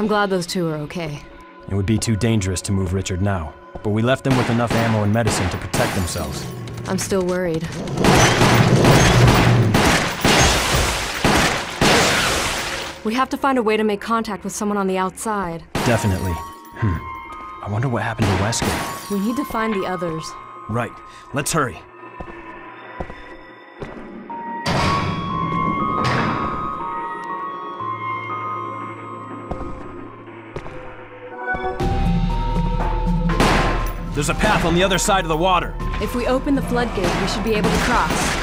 I'm glad those two are okay. It would be too dangerous to move Richard now, but we left them with enough ammo and medicine to protect themselves. I'm still worried. We have to find a way to make contact with someone on the outside. Definitely. Hmm. I wonder what happened to Wesker. We need to find the others. Right. Let's hurry. There's a path on the other side of the water. If we open the floodgate, we should be able to cross.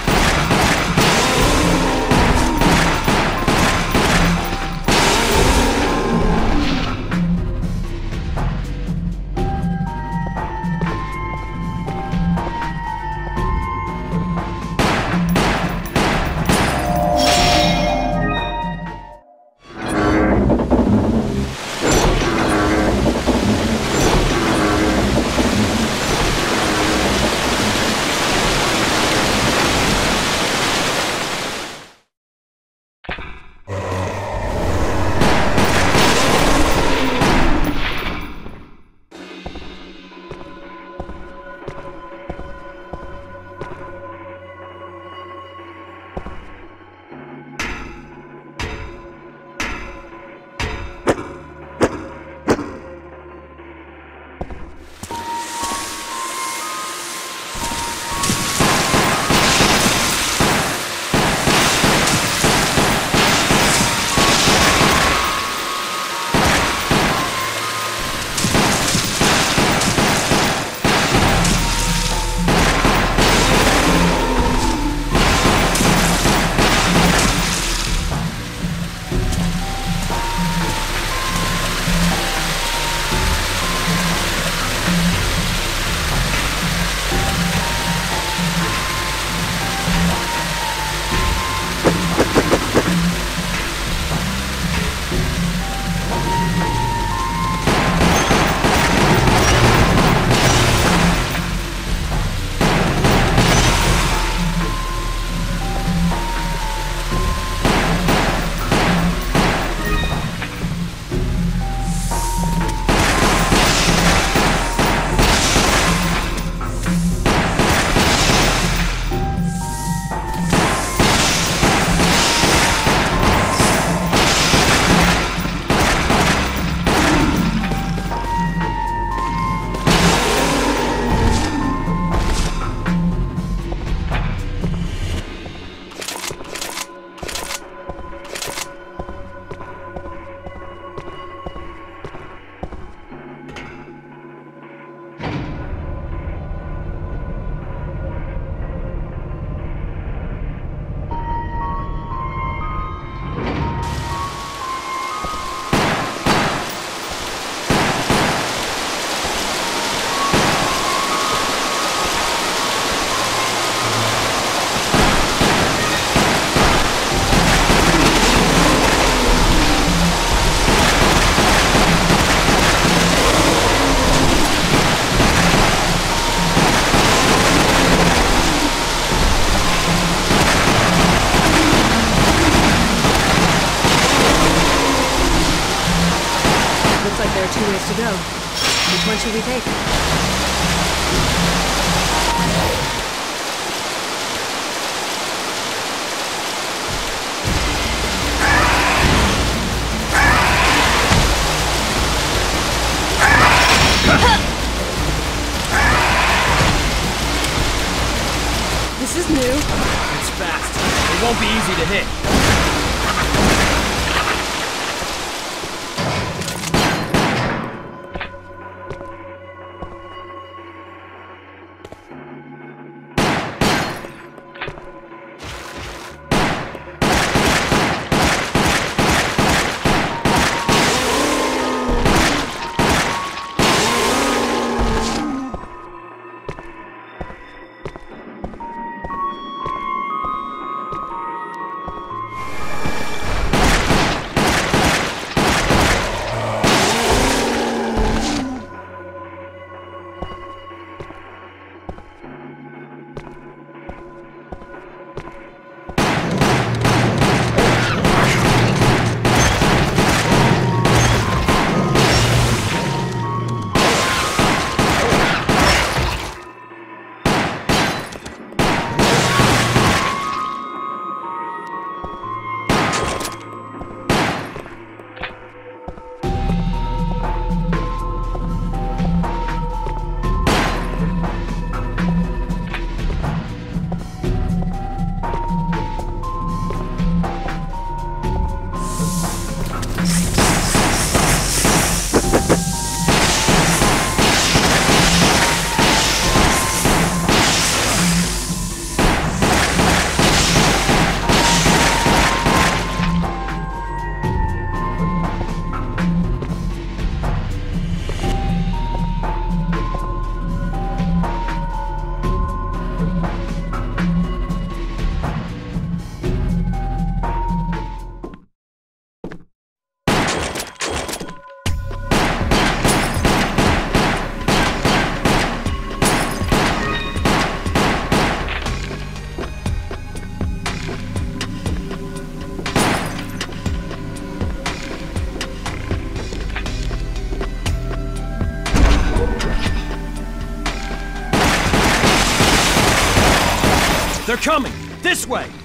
Looks like there are two ways to go. Which one should we take? This is new. It's fast. It won't be easy to hit. They're coming! This way!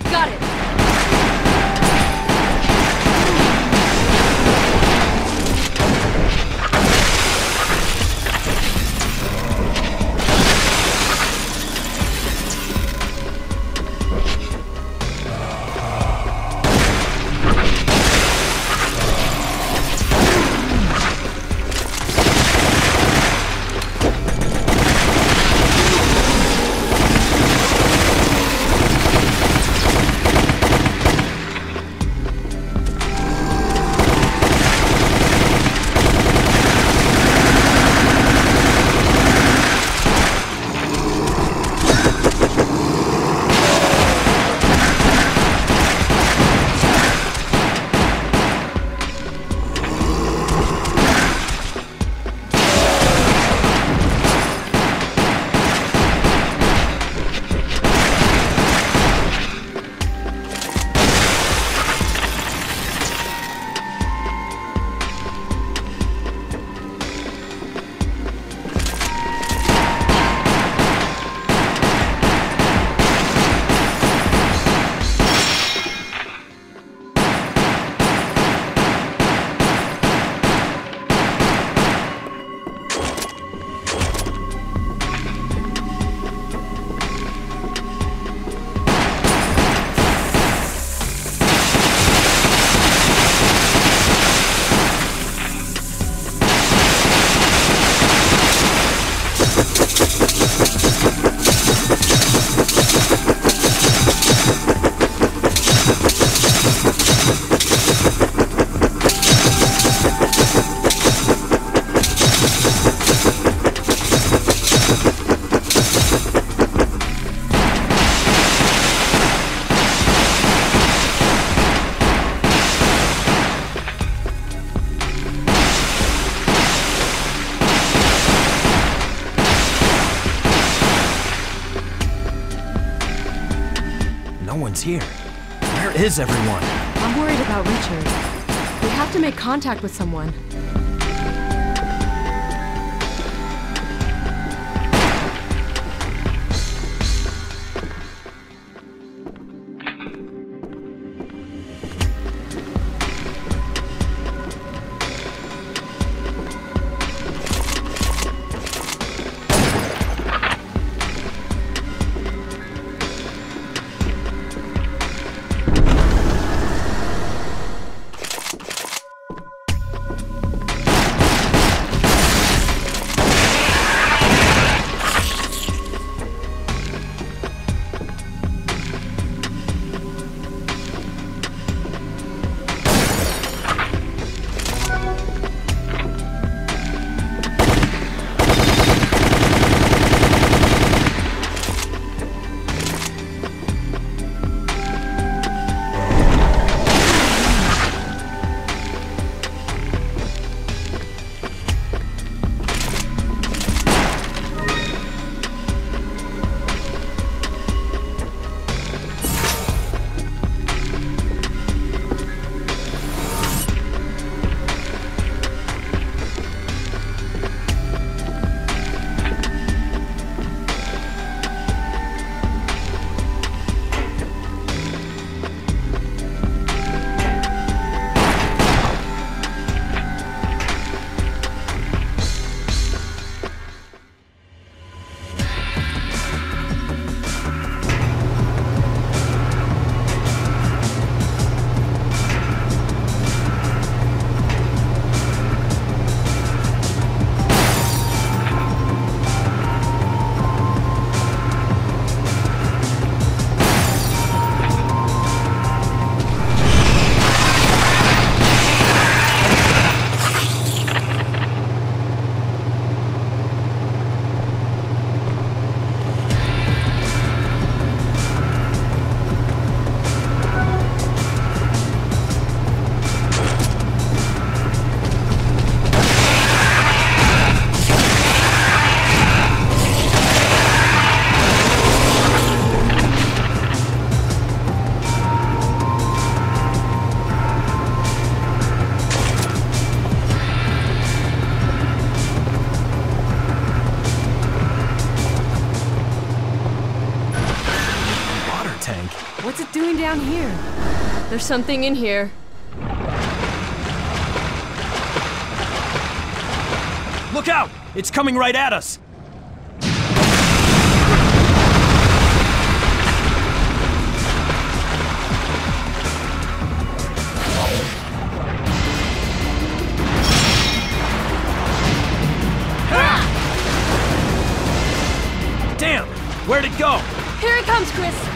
Is everyone? I'm worried about Richard. We have to make contact with someone. There's something in here. Look out! It's coming right at us! Damn! Where'd it go? Here it comes, Chris!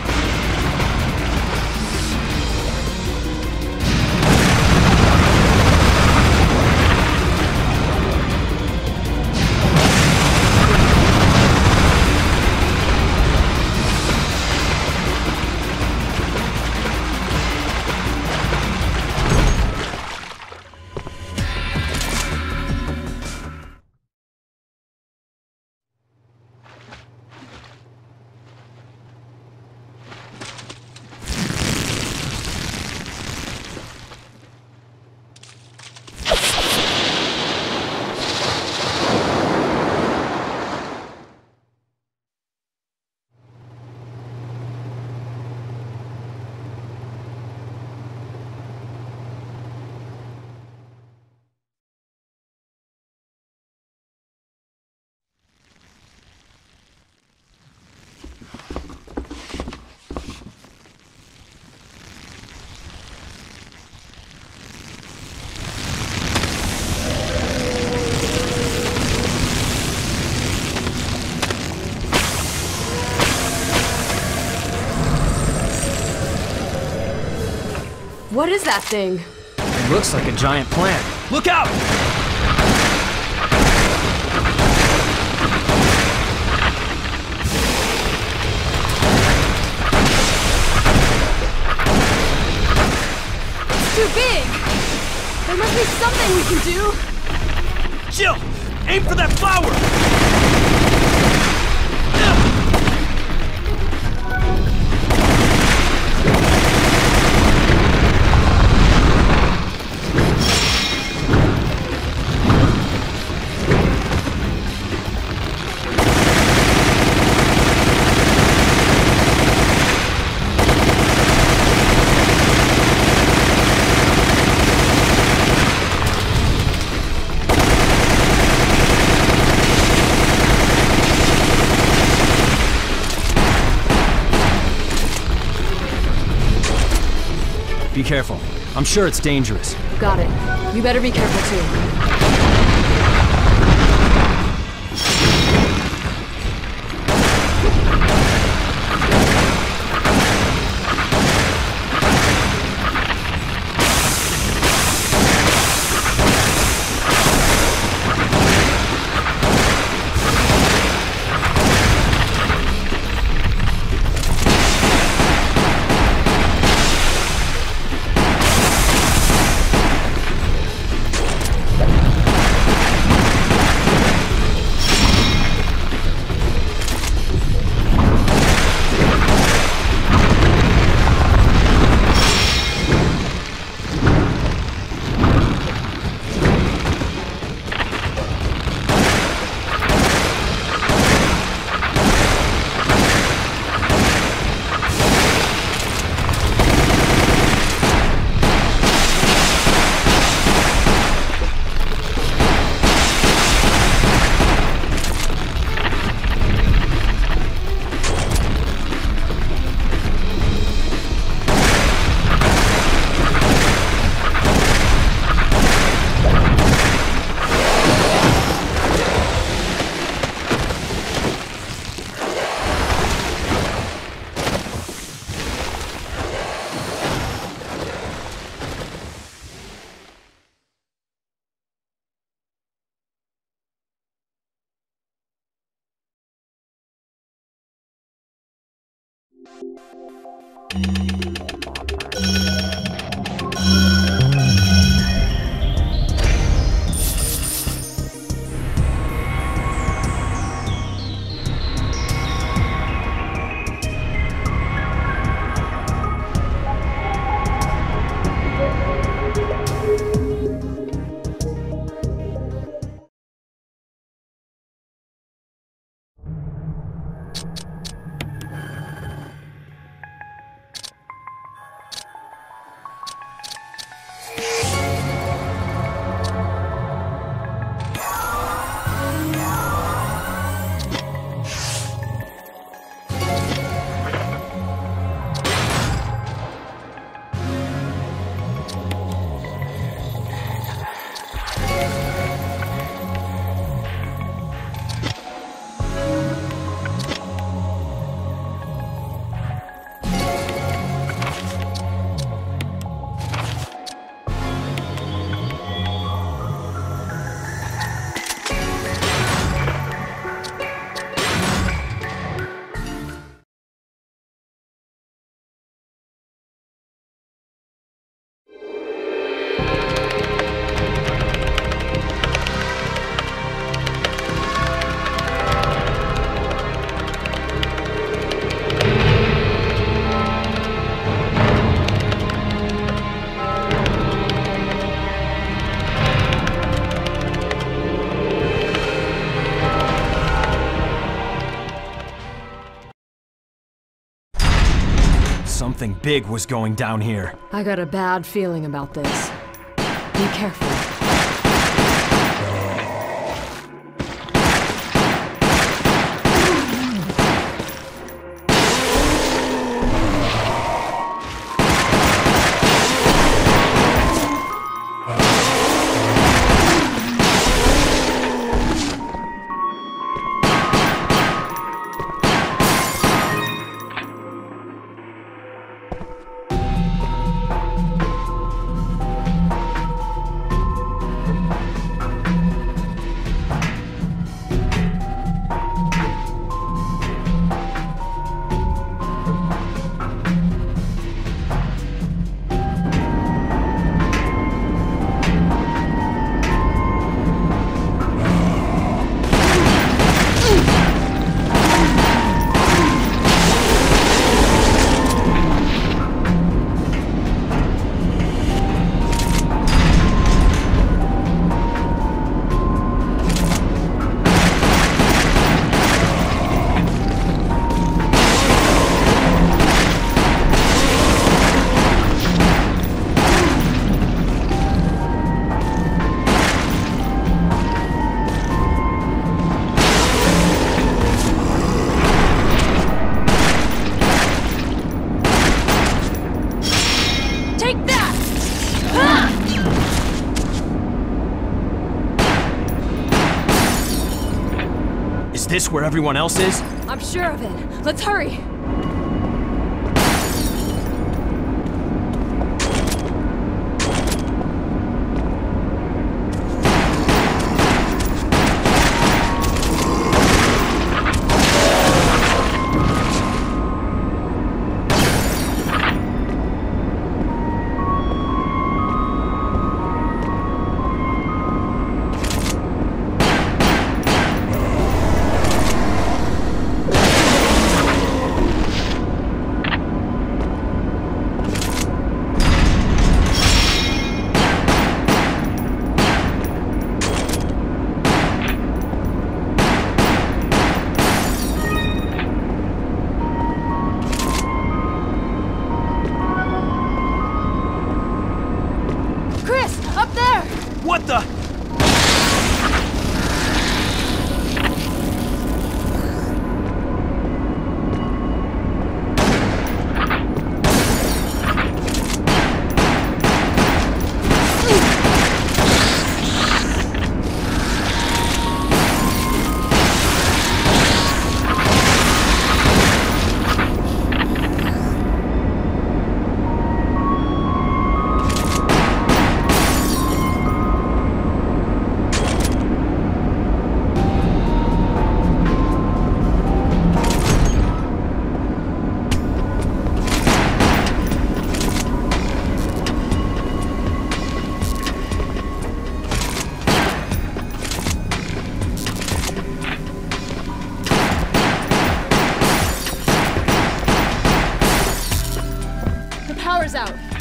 What is that thing? It looks like a giant plant. Look out! It's too big! There must be something we can do! Jill! Aim for that flower! Careful. I'm sure it's dangerous. Got it. You better be careful too. Big was going down here. I got a bad feeling about this. Be careful. Where everyone else is? I'm sure of it. Let's hurry.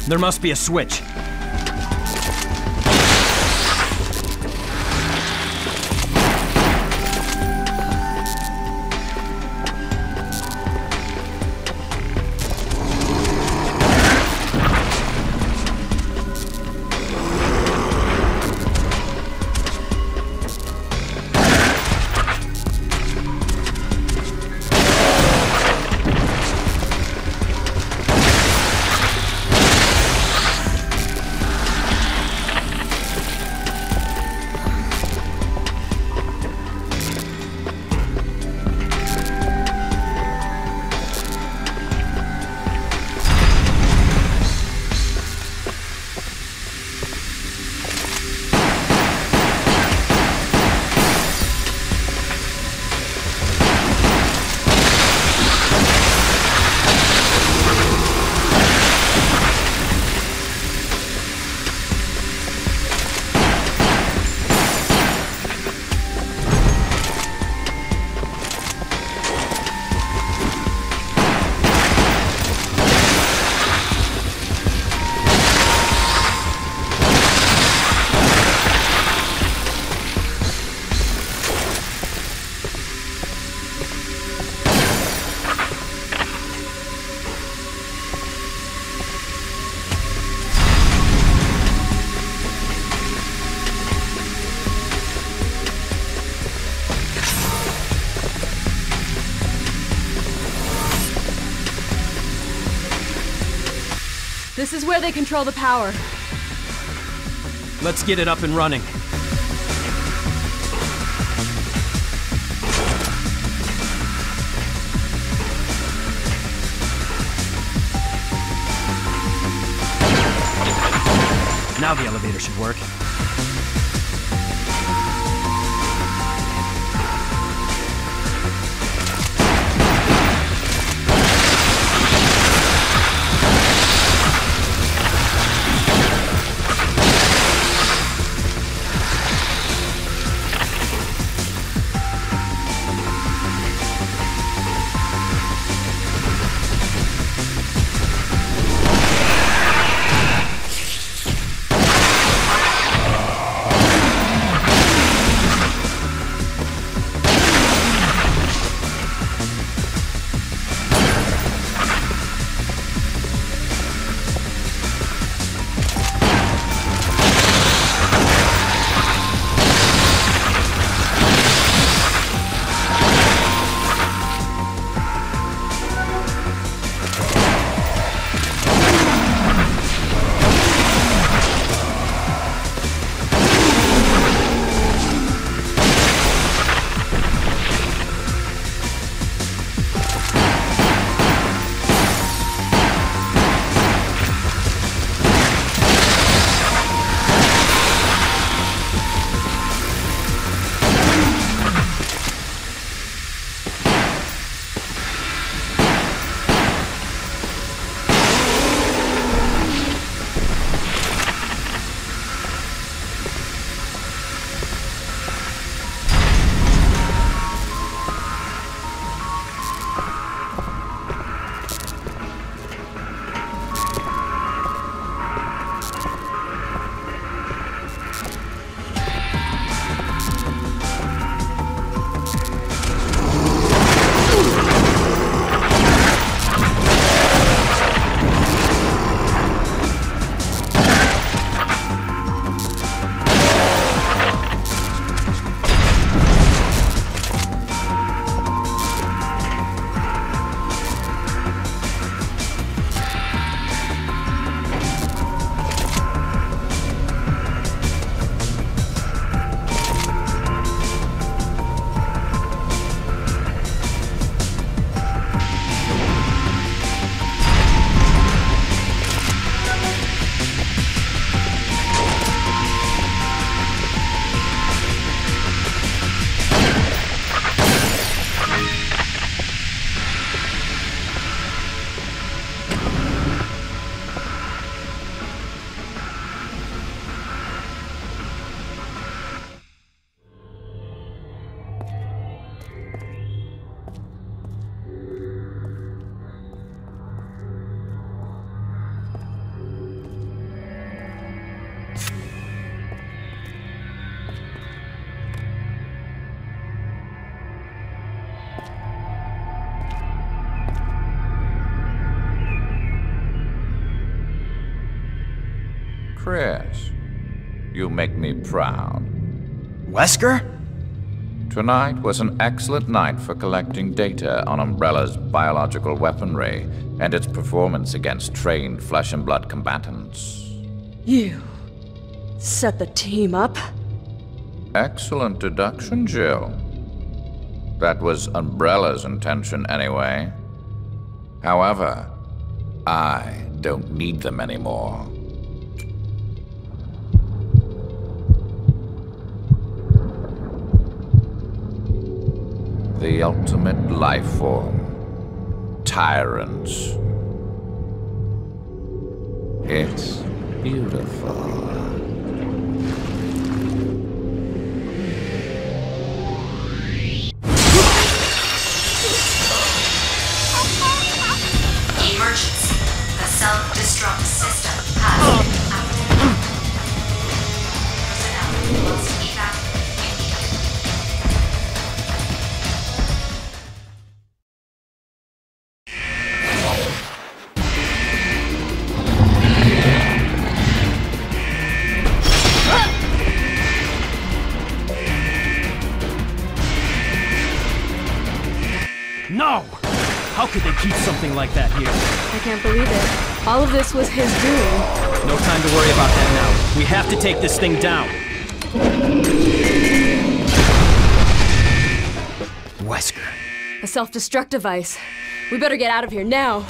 There must be a switch. This is where they control the power. Let's get it up and running. Now the elevator should work. You make me proud. Wesker? Tonight was an excellent night for collecting data on Umbrella's biological weaponry and its performance against trained flesh and blood combatants. You set the team up? Excellent deduction, Jill. That was Umbrella's intention anyway. However, I don't need them anymore. The ultimate life form. Tyrants. It's beautiful. Could they keep something like that here? I can't believe it. All of this was his doing. No time to worry about that now. We have to take this thing down. Wesker. A self-destruct device. We better get out of here now.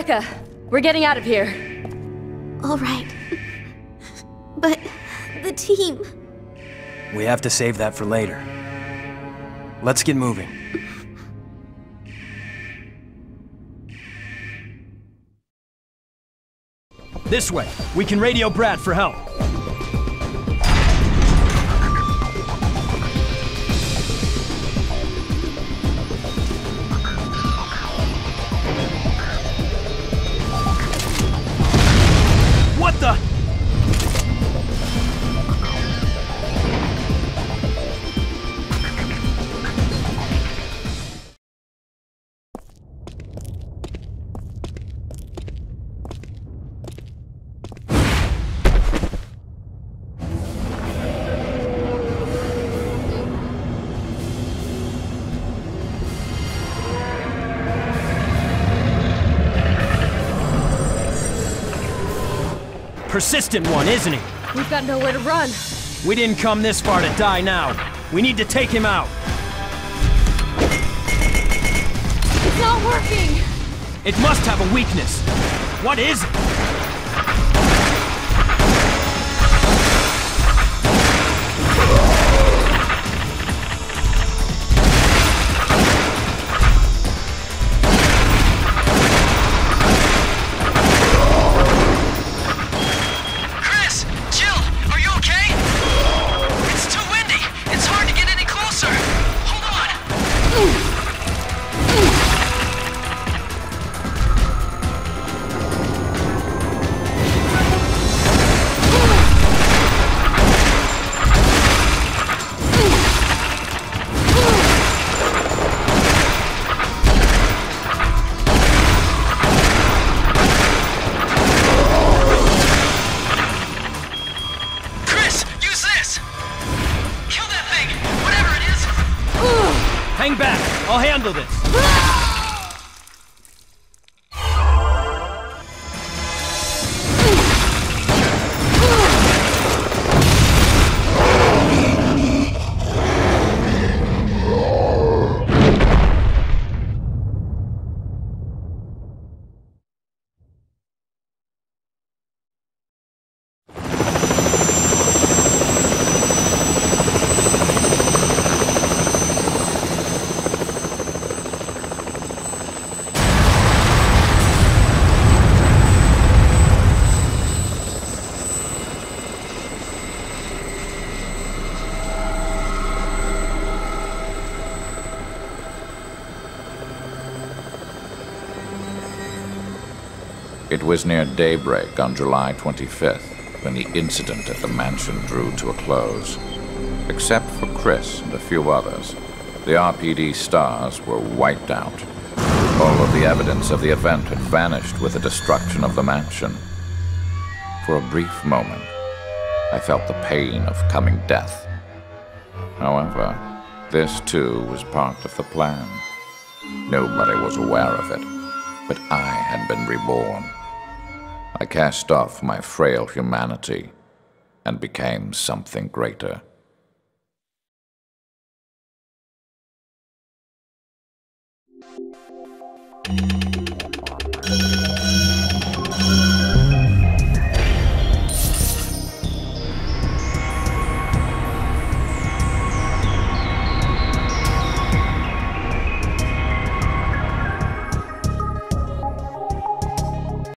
Rebecca, we're getting out of here. All right. But the team. We have to save that for later. Let's get moving. This way. We can radio Brad for help. Persistent one, isn't he? We've got nowhere to run. We didn't come this far to die now. We need to take him out. It's not working! It must have a weakness. What is it? It was near daybreak on July 25th when the incident at the mansion drew to a close. Except for Chris and a few others, the RPD S.T.A.R.S. were wiped out. All of the evidence of the event had vanished with the destruction of the mansion. For a brief moment, I felt the pain of coming death. However, this too was part of the plan. Nobody was aware of it, but I had been reborn. I cast off my frail humanity and became something greater.